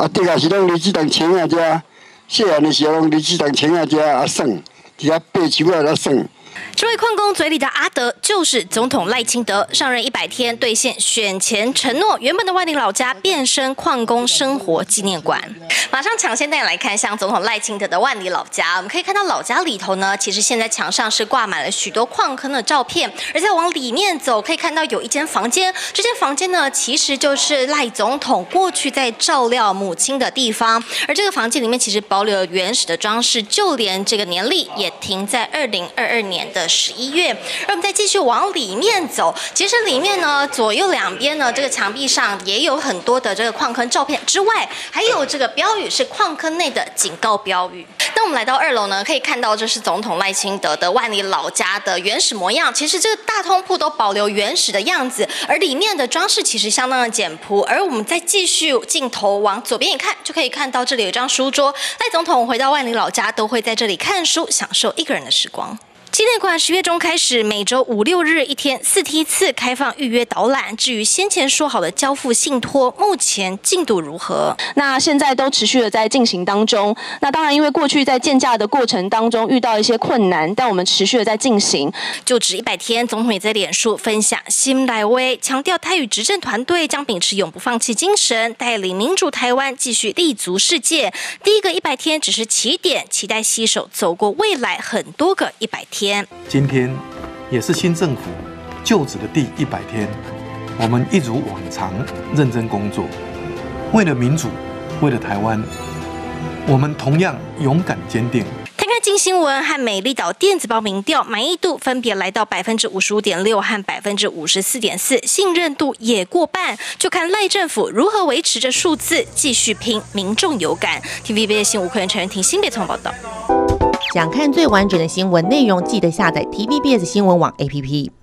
啊，对啊是拢离子弹请啊遮，细汉的时候拢离子弹请啊遮啊耍，伫遐爬树啊咧耍。这位矿工嘴里的阿德就是总统赖清德，上任一百天兑现选前承诺，原本的万里老家变身矿工生活纪念馆。马上抢先带你来看，一下总统赖清德的万里老家，我们可以看到老家里头呢，其实现在墙上是挂满了许多矿坑的照片，而再往里面走，可以看到有一间房间，这间房间呢，其实就是赖总统过去在照料母亲的地方，而这个房间里面其实保留了原始的装饰，就连这个年历也停在二零二二年的十一月。而我们再继续往里面走，其实里面呢，左右两边呢，这个墙壁上也有很多的这个矿坑照片之外，还有这个标语是矿坑内的警告标语。那我们来到二楼呢，可以看到这是总统赖清德的万里老家的原始模样。其实这个大通铺都保留原始的样子，而里面的装饰其实相当的简朴。而我们再继续镜头往左边一看，就可以看到这里有一张书桌。赖总统回到万里老家都会在这里看书，享受一个人的时光。纪念馆十月中开始，每周五六日一天四梯次开放预约导览。至于先前说好的交付信托，目前进度如何？那现在都持续的在进行当中。那当然，因为过去在建价的过程当中遇到一些困难，但我们持续的在进行。就职一百天，总统也在脸书分享新来威，强调他与执政团队将秉持永不放弃精神，带领民主台湾继续立足世界。第一个一百天只是起点，期待携手走过未来很多个一百天。今天也是新政府就职的第一百天，我们一如往常认真工作，为了民主，为了台湾，我们同样勇敢坚定。看看金新闻和美丽岛电子报民调，满意度分别来到百分之五十五点六和百分之五十四点四，信任度也过半。就看赖政府如何维持着数字，继续拼民众有感。TVB 新闻客人陈仁婷新北从报道。想看最完整的新闻内容，记得下载 TVBS 新闻网 APP。